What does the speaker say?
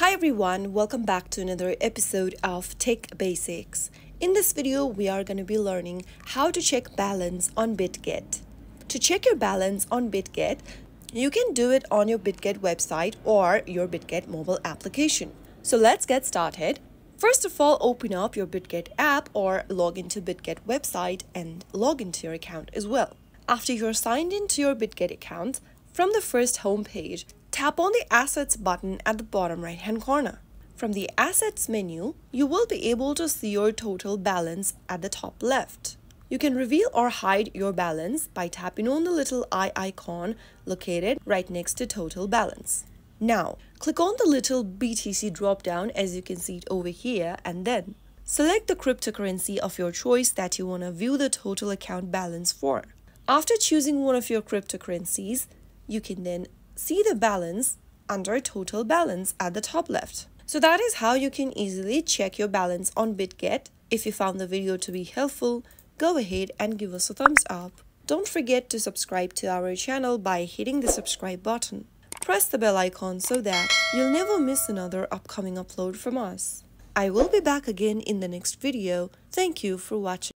Hi everyone, welcome back to another episode of Tech Basics. In this video, we are going to be learning how to check balance on BitGet. To check your balance on BitGet, you can do it on your BitGet website or your BitGet mobile application. So let's get started. First of all, open up your BitGet app or log into BitGet website and log into your account as well. After you're signed into your BitGet account, from the first home page, tap on the Assets button at the bottom right hand corner. From the Assets menu, you will be able to see your total balance at the top left. You can reveal or hide your balance by tapping on the little eye icon located right next to total balance. Now, click on the little BTC drop down as you can see it over here and then select the cryptocurrency of your choice that you want to view the total account balance for. After choosing one of your cryptocurrencies, you can then see the balance under total balance at the top left. So that is how you can easily check your balance on BitGet. If you found the video to be helpful, go ahead and give us a thumbs up. Don't forget to subscribe to our channel by hitting the subscribe button. Press the bell icon so that you'll never miss another upcoming upload from us. I will be back again in the next video. Thank you for watching.